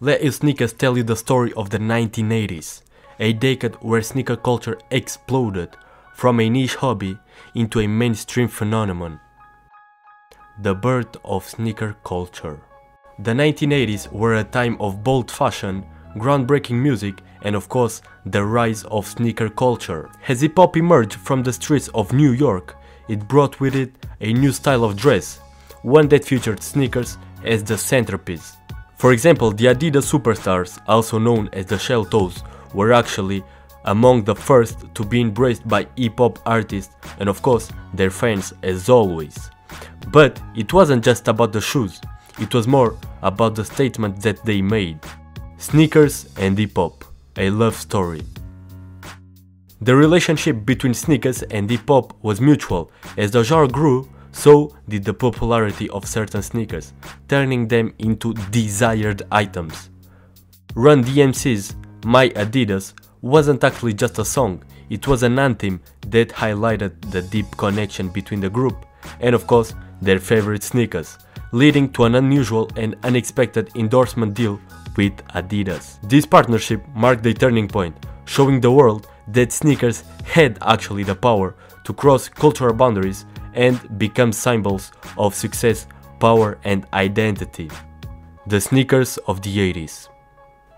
let sneakers tell you the story of the 1980s, a decade where sneaker culture exploded from a niche hobby into a mainstream phenomenon. The birth of sneaker culture. The 1980s were a time of bold fashion, groundbreaking music, and of course, the rise of sneaker culture. As hip hop emerged from the streets of New York, it brought with it a new style of dress, one that featured sneakers as the centerpiece. For example, the Adidas superstars, also known as the Shell Toes, were actually among the first to be embraced by hip hop artists and of course their fans as always. But it wasn't just about the shoes, it was more about the statement that they made. Sneakers and hip hop, a love story. The relationship between sneakers and hip hop was mutual. As the genre grew, so did the popularity of certain sneakers, turning them into desired items. Run DMC's My Adidas wasn't actually just a song, it was an anthem that highlighted the deep connection between the group and, of course, their favorite sneakers, leading to an unusual and unexpected endorsement deal with Adidas. This partnership marked a turning point, showing the world that sneakers had actually the power to cross cultural boundaries and become symbols of success, power, and identity. The sneakers of the 80s.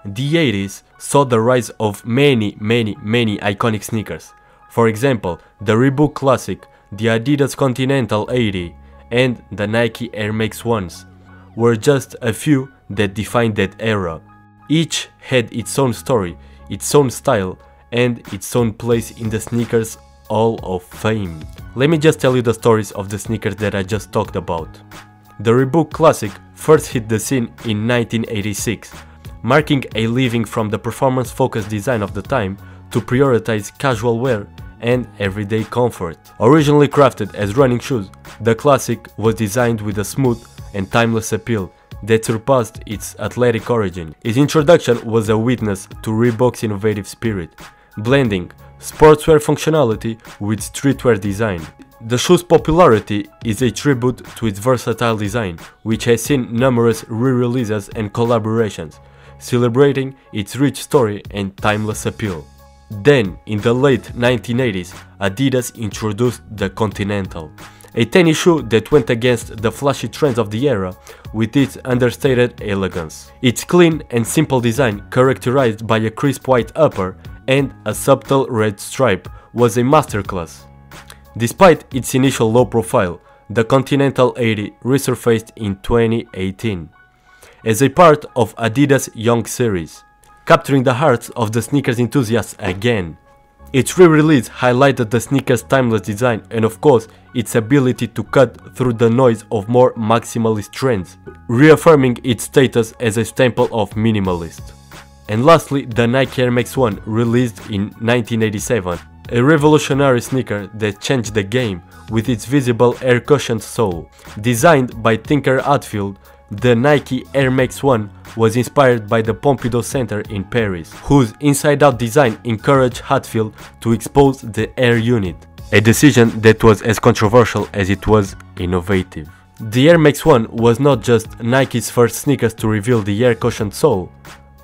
The 80s saw the rise of many, many, many iconic sneakers. For example, the Reebok Classic, the Adidas Continental 80, and the Nike Air Max 1s were just a few that defined that era. Each had its own story, its own style, and its own place in the sneakers Hall of Fame. Let me just tell you the stories of the sneakers that I just talked about. The Reebok Classic first hit the scene in 1986, marking a leaving from the performance-focused design of the time to prioritize casual wear and everyday comfort. Originally crafted as running shoes, the Classic was designed with a smooth and timeless appeal that surpassed its athletic origin. Its introduction was a witness to Reebok's innovative spirit, blending sportswear functionality with streetwear design. The shoe's popularity is a tribute to its versatile design, which has seen numerous re-releases and collaborations, celebrating its rich story and timeless appeal. Then, in the late 1980s, Adidas introduced the Continental, a tennis shoe that went against the flashy trends of the era with its understated elegance. Its clean and simple design, characterized by a crisp white upper and a subtle red stripe, was a masterclass. Despite its initial low profile, the Continental 80 resurfaced in 2018 as a part of Adidas Young series, capturing the hearts of the sneakers enthusiasts again. Its re-release highlighted the sneaker's timeless design and of course its ability to cut through the noise of more maximalist trends, reaffirming its status as a staple of minimalist. And lastly, the Nike Air Max 1 released in 1987, a revolutionary sneaker that changed the game with its visible air cushioned sole. Designed by Tinker Hatfield, the Nike Air Max 1 was inspired by the Pompidou Center in Paris, whose inside-out design encouraged Hatfield to expose the air unit, a decision that was as controversial as it was innovative. The Air Max 1 was not just Nike's first sneakers to reveal the air cushioned sole,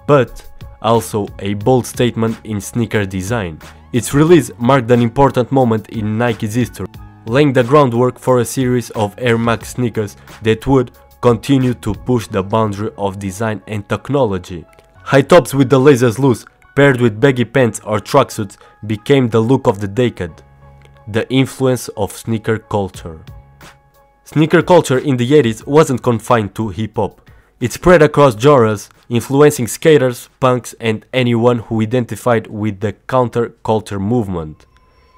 but also a bold statement in sneaker design. Its release marked an important moment in Nike's history, laying the groundwork for a series of Air Max sneakers that would continue to push the boundary of design and technology. High tops with the lasers loose, paired with baggy pants or tracksuits, became the look of the decade. The influence of sneaker culture. Sneaker culture in the 80s wasn't confined to hip hop. It spread across genres, influencing skaters, punks, and anyone who identified with the counterculture movement.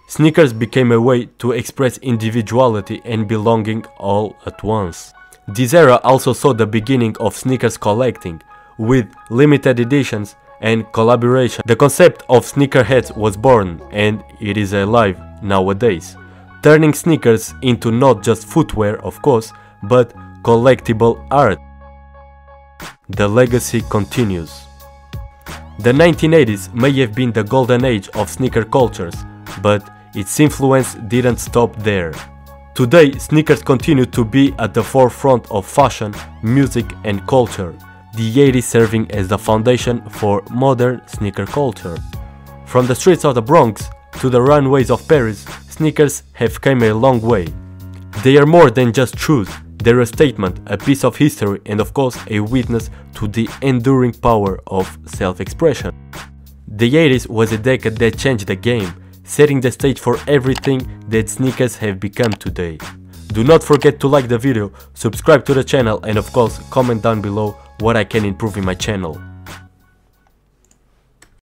Sneakers became a way to express individuality and belonging all at once. This era also saw the beginning of sneakers collecting, with limited editions and collaboration. The concept of sneakerheads was born and it is alive nowadays, turning sneakers into not just footwear of course, but collectible art. The legacy continues. The 1980s may have been the golden age of sneaker cultures, but its influence didn't stop there. Today, sneakers continue to be at the forefront of fashion, music and culture, the 80s serving as the foundation for modern sneaker culture. From the streets of the Bronx to the runways of Paris, sneakers have come a long way. They are more than just shoes, they're a statement, a piece of history and of course a witness to the enduring power of self-expression. The 80s was a decade that changed the game, setting the stage for everything that sneakers have become today. Do not forget to like the video, subscribe to the channel and of course comment down below what I can improve in my channel.